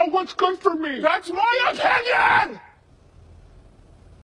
know what's good for me. That's my opinion!